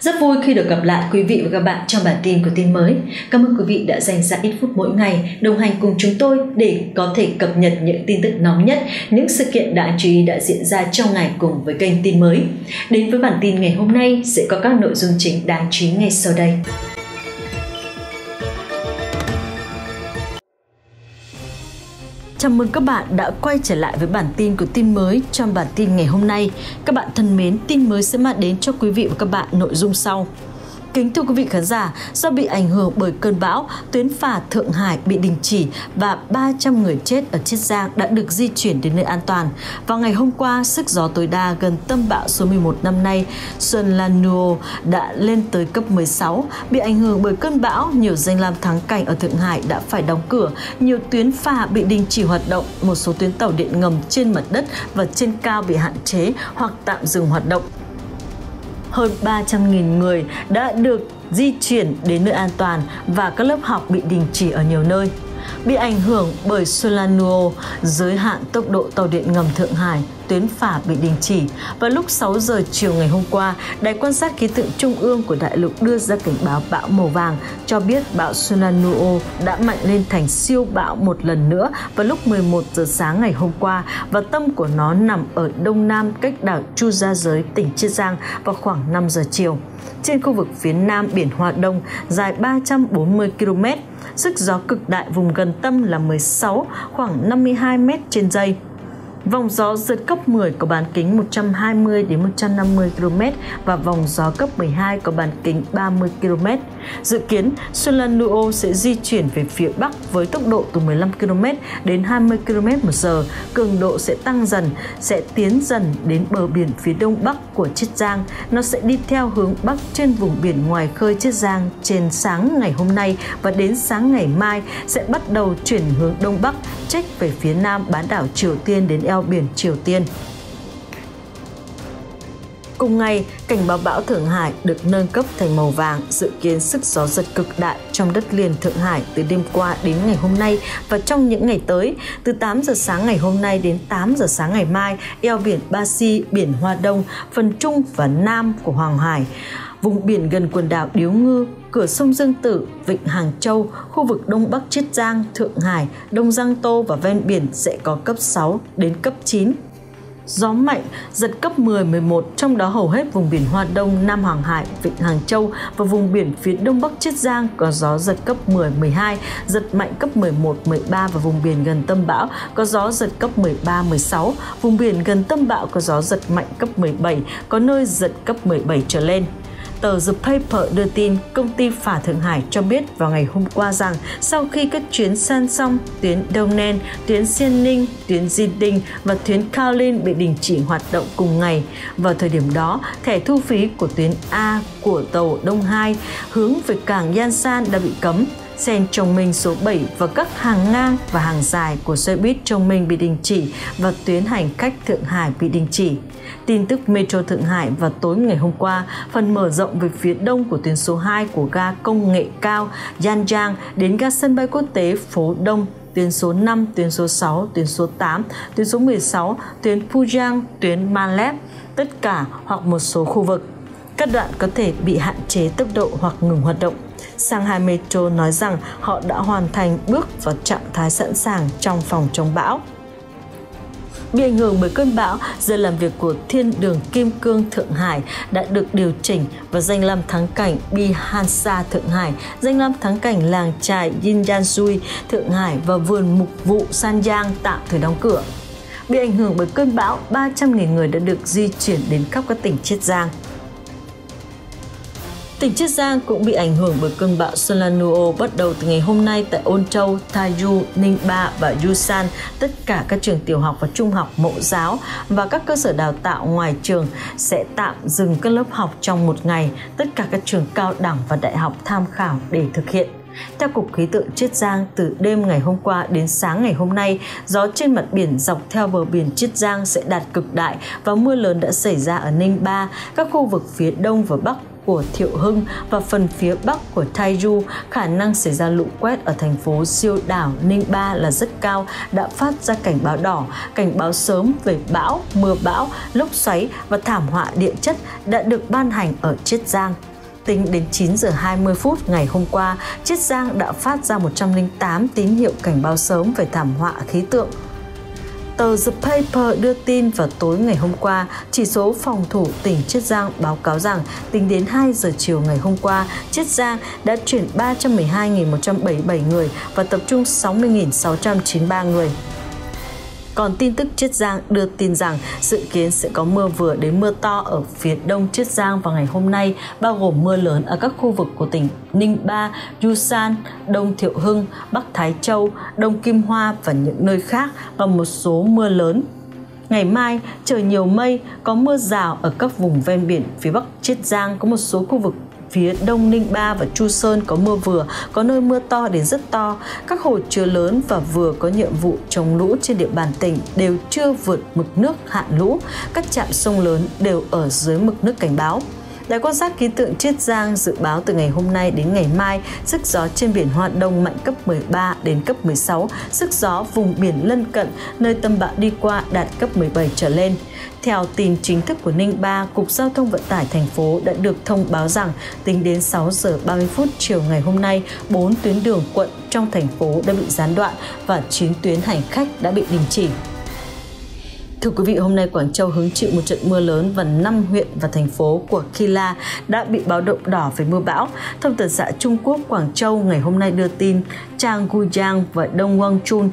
Rất vui khi được gặp lại quý vị và các bạn trong bản tin của tin mới. Cảm ơn quý vị đã dành ra ít phút mỗi ngày đồng hành cùng chúng tôi để có thể cập nhật những tin tức nóng nhất, những sự kiện đáng chú ý đã diễn ra trong ngày cùng với kênh tin mới. Đến với bản tin ngày hôm nay sẽ có các nội dung chính đáng chú ý ngay sau đây. Chào mừng các bạn đã quay trở lại với bản tin của tin mới trong bản tin ngày hôm nay. Các bạn thân mến, tin mới sẽ mang đến cho quý vị và các bạn nội dung sau. Kính thưa quý vị khán giả, do bị ảnh hưởng bởi cơn bão, tuyến phà Thượng Hải bị đình chỉ và 300 người chết ở Chiết Giang đã được di chuyển đến nơi an toàn. Vào ngày hôm qua, sức gió tối đa gần tâm bão số 11 năm nay, Xuân Lanuo đã lên tới cấp 16. Bị ảnh hưởng bởi cơn bão, nhiều danh lam thắng cảnh ở Thượng Hải đã phải đóng cửa, nhiều tuyến phà bị đình chỉ hoạt động, một số tuyến tàu điện ngầm trên mặt đất và trên cao bị hạn chế hoặc tạm dừng hoạt động hơn 300.000 người đã được di chuyển đến nơi an toàn và các lớp học bị đình chỉ ở nhiều nơi. Bị ảnh hưởng bởi Solanuo, giới hạn tốc độ tàu điện ngầm Thượng Hải tuyến phà bị đình chỉ. Vào lúc 6 giờ chiều ngày hôm qua, Đài quan sát khí tượng trung ương của đại lục đưa ra cảnh báo bão màu vàng cho biết bão Sunanuo đã mạnh lên thành siêu bão một lần nữa vào lúc 11 giờ sáng ngày hôm qua và tâm của nó nằm ở đông nam cách đảo Chu Gia Giới, tỉnh Chiết Giang vào khoảng 5 giờ chiều. Trên khu vực phía nam biển Hoa Đông dài 340 km, sức gió cực đại vùng gần tâm là 16 khoảng 52 m trên giây. Vòng gió giật cấp 10 có bán kính 120 đến 150 km và vòng gió cấp 12 có bán kính 30 km. Dự kiến, Solanuo sẽ di chuyển về phía bắc với tốc độ từ 15 km đến 20 km một giờ. Cường độ sẽ tăng dần, sẽ tiến dần đến bờ biển phía đông bắc của Chiết Giang. Nó sẽ đi theo hướng bắc trên vùng biển ngoài khơi Chiết Giang trên sáng ngày hôm nay và đến sáng ngày mai sẽ bắt đầu chuyển hướng đông bắc trách về phía nam bán đảo Triều Tiên đến eo biển Triều Tiên. Cùng ngày, cảnh báo bão Thượng Hải được nâng cấp thành màu vàng, dự kiến sức gió giật cực đại trong đất liền Thượng Hải từ đêm qua đến ngày hôm nay và trong những ngày tới. Từ 8 giờ sáng ngày hôm nay đến 8 giờ sáng ngày mai, eo biển Ba Si, biển Hoa Đông, phần trung và nam của Hoàng Hải vùng biển gần quần đảo Điếu Ngư, cửa sông Dương Tử, vịnh Hàng Châu, khu vực Đông Bắc Chiết Giang, Thượng Hải, Đông Giang Tô và ven biển sẽ có cấp 6 đến cấp 9 gió mạnh, giật cấp 10, 11, trong đó hầu hết vùng biển Hoa Đông, Nam Hoàng Hải, Vịnh Hàng Châu và vùng biển phía Đông Bắc Chiết Giang có gió giật cấp 10, 12, giật mạnh cấp 11, 13 và vùng biển gần tâm bão có gió giật cấp 13, 16, vùng biển gần tâm bão có gió giật mạnh cấp 17, có nơi giật cấp 17 trở lên. Tờ The Paper đưa tin công ty phả Thượng Hải cho biết vào ngày hôm qua rằng sau khi các chuyến san xong, tuyến Đông Nen, tuyến Xiên Ninh, tuyến Di Đinh và tuyến Cao Linh bị đình chỉ hoạt động cùng ngày. Vào thời điểm đó, thẻ thu phí của tuyến A của tàu Đông Hai hướng về cảng Yan San đã bị cấm Sen Trồng Minh số 7 và các hàng ngang và hàng dài của xe buýt Trồng Minh bị đình chỉ và tuyến hành khách Thượng Hải bị đình chỉ. Tin tức Metro Thượng Hải vào tối ngày hôm qua, phần mở rộng về phía đông của tuyến số 2 của ga công nghệ cao Yanjiang đến ga sân bay quốc tế phố Đông tuyến số 5, tuyến số 6, tuyến số 8, tuyến số 16, tuyến Pujang, tuyến Malep, tất cả hoặc một số khu vực. Các đoạn có thể bị hạn chế tốc độ hoặc ngừng hoạt động. Shanghai Metro nói rằng họ đã hoàn thành bước vào trạng thái sẵn sàng trong phòng chống bão. Bị ảnh hưởng bởi cơn bão, giờ làm việc của Thiên đường Kim Cương Thượng Hải đã được điều chỉnh và danh lam thắng cảnh Bihansa Thượng Hải, danh lam thắng cảnh làng trài Yinyansui Thượng Hải và vườn mục vụ Sanyang tạm thời đóng cửa. Bị ảnh hưởng bởi cơn bão, 300.000 người đã được di chuyển đến khắp các tỉnh Chiết Giang. Tỉnh Chiết Giang cũng bị ảnh hưởng bởi cơn bão Solanuo bắt đầu từ ngày hôm nay tại Ôn Châu, Taiyu, Ninh Ba và Yusan. Tất cả các trường tiểu học và trung học mẫu giáo và các cơ sở đào tạo ngoài trường sẽ tạm dừng các lớp học trong một ngày. Tất cả các trường cao đẳng và đại học tham khảo để thực hiện. Theo Cục Khí tượng Chiết Giang, từ đêm ngày hôm qua đến sáng ngày hôm nay, gió trên mặt biển dọc theo bờ biển Chiết Giang sẽ đạt cực đại và mưa lớn đã xảy ra ở Ninh Ba, các khu vực phía đông và bắc của Thiệu Hưng và phần phía bắc của Taiju, khả năng xảy ra lũ quét ở thành phố siêu đảo Ninh Ba là rất cao, đã phát ra cảnh báo đỏ, cảnh báo sớm về bão, mưa bão, lốc xoáy và thảm họa địa chất đã được ban hành ở Chiết Giang. Tính đến 9 giờ 20 phút ngày hôm qua, Chiết Giang đã phát ra 108 tín hiệu cảnh báo sớm về thảm họa khí tượng Tờ The Paper đưa tin vào tối ngày hôm qua, chỉ số phòng thủ tỉnh Chiết Giang báo cáo rằng tính đến 2 giờ chiều ngày hôm qua, Chiết Giang đã chuyển 312.177 người và tập trung 60.693 người còn tin tức Chiết Giang đưa tin rằng dự kiến sẽ có mưa vừa đến mưa to ở phía đông Chiết Giang vào ngày hôm nay, bao gồm mưa lớn ở các khu vực của tỉnh Ninh Ba, Yusan, Đông Thiệu Hưng, Bắc Thái Châu, Đông Kim Hoa và những nơi khác và một số mưa lớn. Ngày mai, trời nhiều mây, có mưa rào ở các vùng ven biển phía Bắc Chiết Giang, có một số khu vực phía Đông Ninh Ba và Chu Sơn có mưa vừa, có nơi mưa to đến rất to. Các hồ chứa lớn và vừa có nhiệm vụ chống lũ trên địa bàn tỉnh đều chưa vượt mực nước hạn lũ. Các trạm sông lớn đều ở dưới mực nước cảnh báo. Đài quan sát khí tượng Chiết Giang dự báo từ ngày hôm nay đến ngày mai, sức gió trên biển hoạt động mạnh cấp 13 đến cấp 16, sức gió vùng biển lân cận nơi tâm bão đi qua đạt cấp 17 trở lên. Theo tin chính thức của Ninh Ba, Cục Giao thông Vận tải thành phố đã được thông báo rằng tính đến 6 giờ 30 phút chiều ngày hôm nay, 4 tuyến đường quận trong thành phố đã bị gián đoạn và 9 tuyến hành khách đã bị đình chỉ. Thưa quý vị, hôm nay Quảng Châu hứng chịu một trận mưa lớn và 5 huyện và thành phố của Kila đã bị báo động đỏ về mưa bão. Thông tấn xã Trung Quốc Quảng Châu ngày hôm nay đưa tin Trang Guyang và Đông Quang Chun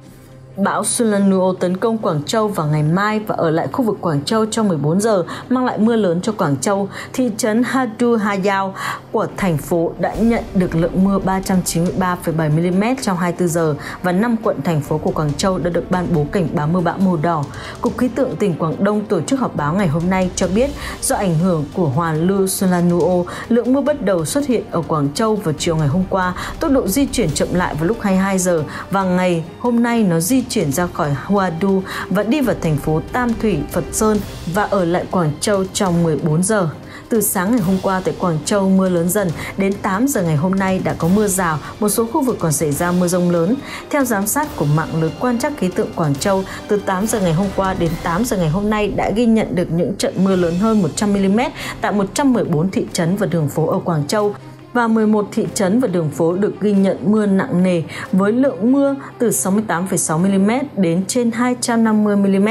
Bão Sulanuo tấn công Quảng Châu vào ngày mai và ở lại khu vực Quảng Châu trong 14 giờ, mang lại mưa lớn cho Quảng Châu. Thị trấn Hadu Hayao của thành phố đã nhận được lượng mưa 393,7 mm trong 24 giờ và 5 quận thành phố của Quảng Châu đã được ban bố cảnh báo mưa bão màu đỏ. Cục khí tượng tỉnh Quảng Đông tổ chức họp báo ngày hôm nay cho biết do ảnh hưởng của hoàn lưu Sulanuo, lượng mưa bắt đầu xuất hiện ở Quảng Châu vào chiều ngày hôm qua, tốc độ di chuyển chậm lại vào lúc 22 giờ và ngày hôm nay nó di chuyển ra khỏi Hoa Du và đi vào thành phố Tam Thủy, Phật Sơn và ở lại Quảng Châu trong 14 giờ. Từ sáng ngày hôm qua tại Quảng Châu mưa lớn dần, đến 8 giờ ngày hôm nay đã có mưa rào, một số khu vực còn xảy ra mưa rông lớn. Theo giám sát của mạng lưới quan trắc khí tượng Quảng Châu, từ 8 giờ ngày hôm qua đến 8 giờ ngày hôm nay đã ghi nhận được những trận mưa lớn hơn 100 mm tại 114 thị trấn và đường phố ở Quảng Châu và 11 thị trấn và đường phố được ghi nhận mưa nặng nề với lượng mưa từ 68,6 mm đến trên 250 mm.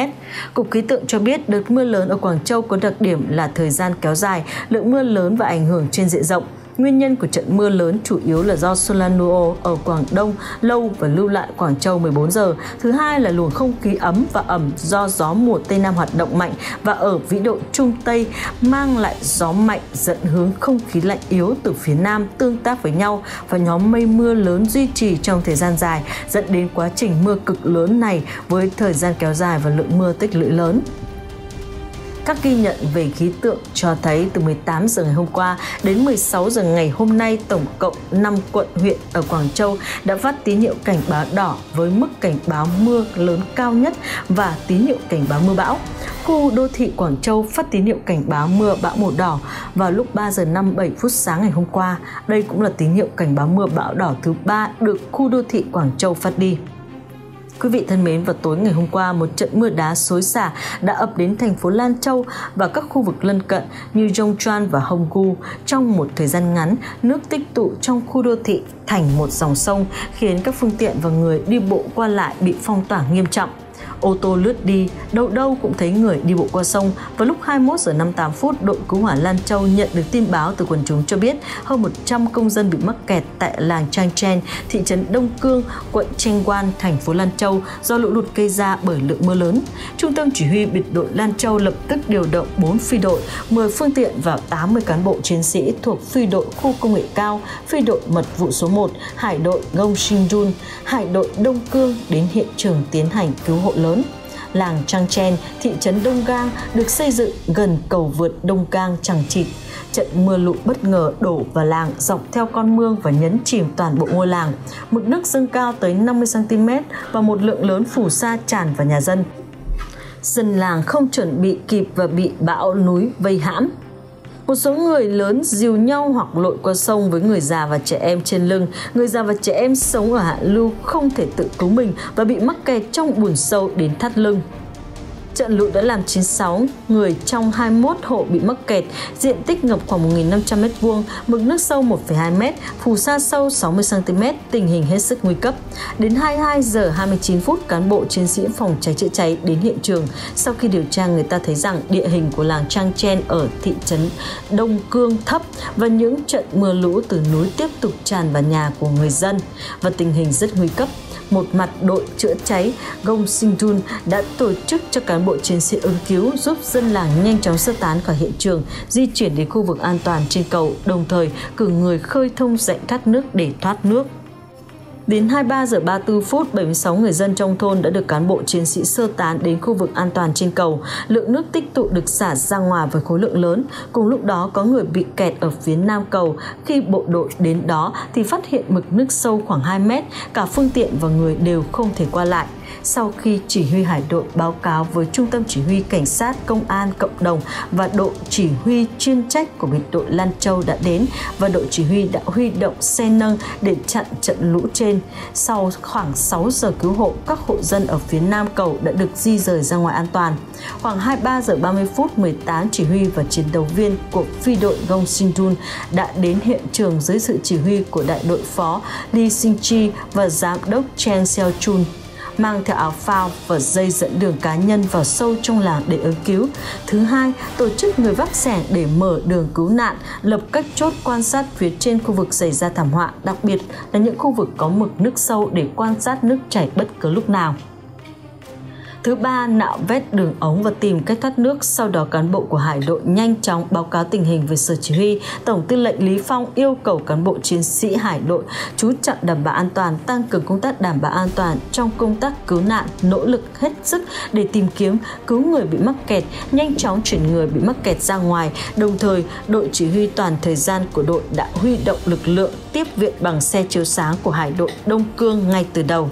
Cục khí tượng cho biết đợt mưa lớn ở Quảng Châu có đặc điểm là thời gian kéo dài, lượng mưa lớn và ảnh hưởng trên diện rộng. Nguyên nhân của trận mưa lớn chủ yếu là do Solanuo ở Quảng Đông lâu và lưu lại Quảng Châu 14 giờ. Thứ hai là luồng không khí ấm và ẩm do gió mùa Tây Nam hoạt động mạnh và ở vĩ độ Trung Tây mang lại gió mạnh dẫn hướng không khí lạnh yếu từ phía Nam tương tác với nhau và nhóm mây mưa lớn duy trì trong thời gian dài, dẫn đến quá trình mưa cực lớn này với thời gian kéo dài và lượng mưa tích lũy lớn. Các ghi nhận về khí tượng cho thấy từ 18 giờ ngày hôm qua đến 16 giờ ngày hôm nay, tổng cộng 5 quận, huyện ở Quảng Châu đã phát tín hiệu cảnh báo đỏ với mức cảnh báo mưa lớn cao nhất và tín hiệu cảnh báo mưa bão. Khu đô thị Quảng Châu phát tín hiệu cảnh báo mưa bão màu đỏ vào lúc 3 giờ 57 phút sáng ngày hôm qua. Đây cũng là tín hiệu cảnh báo mưa bão đỏ thứ ba được khu đô thị Quảng Châu phát đi. Quý vị thân mến, vào tối ngày hôm qua, một trận mưa đá xối xả đã ập đến thành phố Lan Châu và các khu vực lân cận như Yongchuan và Honggu. Trong một thời gian ngắn, nước tích tụ trong khu đô thị thành một dòng sông, khiến các phương tiện và người đi bộ qua lại bị phong tỏa nghiêm trọng ô tô lướt đi, đâu đâu cũng thấy người đi bộ qua sông. Vào lúc 21 giờ 58 phút, đội cứu hỏa Lan Châu nhận được tin báo từ quần chúng cho biết hơn 100 công dân bị mắc kẹt tại làng Trang Chen, thị trấn Đông Cương, quận Cheng Quan, thành phố Lan Châu do lũ lụt gây ra bởi lượng mưa lớn. Trung tâm chỉ huy biệt đội Lan Châu lập tức điều động 4 phi đội, 10 phương tiện và 80 cán bộ chiến sĩ thuộc phi đội khu công nghệ cao, phi đội mật vụ số 1, hải đội Gong Shinjun, hải đội Đông Cương đến hiện trường tiến hành cứu hộ lớn. Làng Trang Chen, thị trấn Đông Gang được xây dựng gần cầu vượt Đông Gang Chẳng Trịt. Trận mưa lũ bất ngờ đổ vào làng dọc theo con mương và nhấn chìm toàn bộ ngôi làng. Mực nước dâng cao tới 50cm và một lượng lớn phù sa tràn vào nhà dân. Dân làng không chuẩn bị kịp và bị bão núi vây hãm một số người lớn dìu nhau hoặc lội qua sông với người già và trẻ em trên lưng. Người già và trẻ em sống ở hạ lưu không thể tự cứu mình và bị mắc kẹt trong bùn sâu đến thắt lưng. Trận lũ đã làm 96 người trong 21 hộ bị mắc kẹt, diện tích ngập khoảng 1.500 m2, mực nước sâu 1,2 m, phù sa sâu 60 cm, tình hình hết sức nguy cấp. Đến 22 giờ 29 phút, cán bộ chiến sĩ phòng cháy chữa cháy đến hiện trường. Sau khi điều tra, người ta thấy rằng địa hình của làng Trang Chen ở thị trấn Đông Cương thấp và những trận mưa lũ từ núi tiếp tục tràn vào nhà của người dân và tình hình rất nguy cấp một mặt đội chữa cháy Gong Singdun đã tổ chức cho cán bộ chiến sĩ ứng cứu giúp dân làng nhanh chóng sơ tán khỏi hiện trường, di chuyển đến khu vực an toàn trên cầu, đồng thời cử người khơi thông rãnh thoát nước để thoát nước. Đến 23 giờ 34 phút, 76 người dân trong thôn đã được cán bộ chiến sĩ sơ tán đến khu vực an toàn trên cầu. Lượng nước tích tụ được xả ra ngoài với khối lượng lớn. Cùng lúc đó có người bị kẹt ở phía nam cầu. Khi bộ đội đến đó thì phát hiện mực nước sâu khoảng 2 mét, cả phương tiện và người đều không thể qua lại sau khi chỉ huy hải đội báo cáo với Trung tâm Chỉ huy Cảnh sát, Công an, Cộng đồng và đội chỉ huy chuyên trách của biệt đội Lan Châu đã đến và đội chỉ huy đã huy động xe nâng để chặn trận lũ trên. Sau khoảng 6 giờ cứu hộ, các hộ dân ở phía nam cầu đã được di rời ra ngoài an toàn. Khoảng 23 giờ 30 phút, 18 chỉ huy và chiến đấu viên của phi đội Gong Sinjun đã đến hiện trường dưới sự chỉ huy của đại đội phó Lee Sing Chi và giám đốc Chen Seo Chun mang theo áo phao và dây dẫn đường cá nhân vào sâu trong làng để ứng cứu. Thứ hai, tổ chức người vác xẻ để mở đường cứu nạn, lập các chốt quan sát phía trên khu vực xảy ra thảm họa, đặc biệt là những khu vực có mực nước sâu để quan sát nước chảy bất cứ lúc nào. Thứ ba, nạo vét đường ống và tìm cách thoát nước. Sau đó cán bộ của hải đội nhanh chóng báo cáo tình hình về sở chỉ huy. Tổng tư lệnh Lý Phong yêu cầu cán bộ chiến sĩ hải đội chú trọng đảm bảo an toàn, tăng cường công tác đảm bảo an toàn trong công tác cứu nạn, nỗ lực hết sức để tìm kiếm, cứu người bị mắc kẹt, nhanh chóng chuyển người bị mắc kẹt ra ngoài. Đồng thời, đội chỉ huy toàn thời gian của đội đã huy động lực lượng tiếp viện bằng xe chiếu sáng của hải đội Đông Cương ngay từ đầu.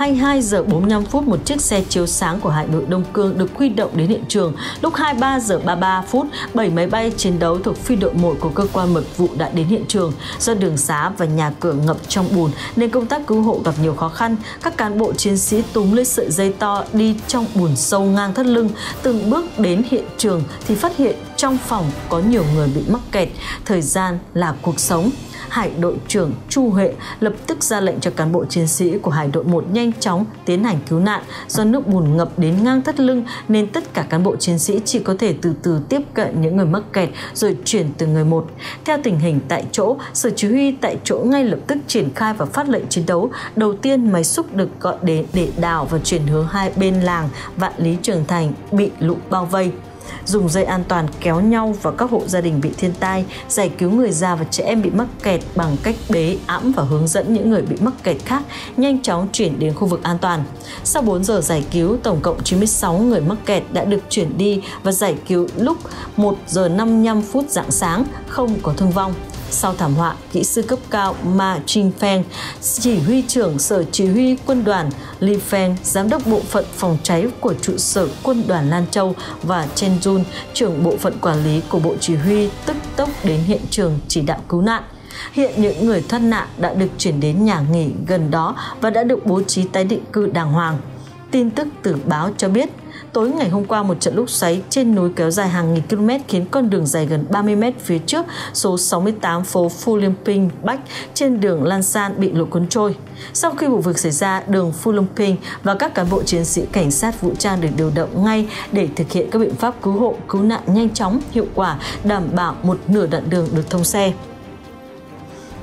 22 giờ 45 phút một chiếc xe chiếu sáng của Hải đội Đông Cương được huy động đến hiện trường. Lúc 23 giờ 33 phút, 7 máy bay chiến đấu thuộc phi đội 1 của cơ quan mật vụ đã đến hiện trường. Do đường xá và nhà cửa ngập trong bùn nên công tác cứu hộ gặp nhiều khó khăn. Các cán bộ chiến sĩ túm lấy sợi dây to đi trong bùn sâu ngang thắt lưng. Từng bước đến hiện trường thì phát hiện trong phòng có nhiều người bị mắc kẹt. Thời gian là cuộc sống. Hải đội trưởng Chu Huệ lập tức ra lệnh cho cán bộ chiến sĩ của Hải đội 1 nhanh chóng tiến hành cứu nạn. Do nước bùn ngập đến ngang thắt lưng nên tất cả cán bộ chiến sĩ chỉ có thể từ từ tiếp cận những người mắc kẹt rồi chuyển từ người một. Theo tình hình tại chỗ, sở chỉ huy tại chỗ ngay lập tức triển khai và phát lệnh chiến đấu. Đầu tiên máy xúc được gọi đến để đào và chuyển hướng hai bên làng Vạn Lý Trường Thành bị lũ bao vây dùng dây an toàn kéo nhau vào các hộ gia đình bị thiên tai, giải cứu người già và trẻ em bị mắc kẹt bằng cách bế ẵm và hướng dẫn những người bị mắc kẹt khác nhanh chóng chuyển đến khu vực an toàn. Sau 4 giờ giải cứu, tổng cộng 96 người mắc kẹt đã được chuyển đi và giải cứu lúc 1 giờ 55 phút dạng sáng, không có thương vong. Sau thảm họa, kỹ sư cấp cao Ma Jin Feng, chỉ huy trưởng sở chỉ huy quân đoàn Li Feng, giám đốc bộ phận phòng cháy của trụ sở quân đoàn Lan Châu và Chen Jun, trưởng bộ phận quản lý của bộ chỉ huy tức tốc đến hiện trường chỉ đạo cứu nạn. Hiện những người thoát nạn đã được chuyển đến nhà nghỉ gần đó và đã được bố trí tái định cư đàng hoàng. Tin tức từ báo cho biết, Tối ngày hôm qua một trận lốc xoáy trên núi kéo dài hàng nghìn km khiến con đường dài gần 30 mét phía trước số 68 phố Phu Liêm Pinh Bách trên đường Lan San bị lũ cuốn trôi. Sau khi vụ việc xảy ra, đường Phu Liêm Pinh và các cán bộ chiến sĩ cảnh sát vũ trang được điều động ngay để thực hiện các biện pháp cứu hộ, cứu nạn nhanh chóng, hiệu quả, đảm bảo một nửa đoạn đường được thông xe.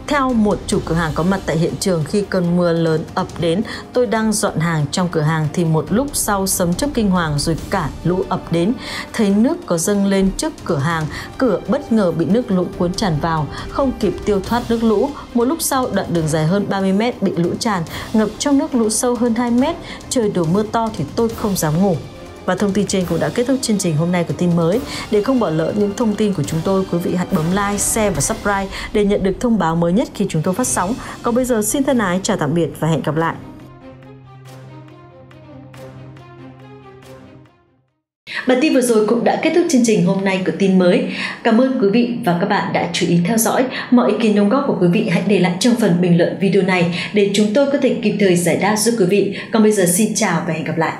Theo một chủ cửa hàng có mặt tại hiện trường khi cơn mưa lớn ập đến, tôi đang dọn hàng trong cửa hàng thì một lúc sau sấm chớp kinh hoàng rồi cả lũ ập đến. Thấy nước có dâng lên trước cửa hàng, cửa bất ngờ bị nước lũ cuốn tràn vào, không kịp tiêu thoát nước lũ. Một lúc sau đoạn đường dài hơn 30 mét bị lũ tràn, ngập trong nước lũ sâu hơn 2 mét. Trời đổ mưa to thì tôi không dám ngủ. Và thông tin trên cũng đã kết thúc chương trình hôm nay của tin mới. Để không bỏ lỡ những thông tin của chúng tôi, quý vị hãy bấm like, share và subscribe để nhận được thông báo mới nhất khi chúng tôi phát sóng. Còn bây giờ xin thân ái chào tạm biệt và hẹn gặp lại. Bản tin vừa rồi cũng đã kết thúc chương trình hôm nay của tin mới. Cảm ơn quý vị và các bạn đã chú ý theo dõi. Mọi ý kiến đóng góp của quý vị hãy để lại trong phần bình luận video này để chúng tôi có thể kịp thời giải đáp giúp quý vị. Còn bây giờ xin chào và hẹn gặp lại.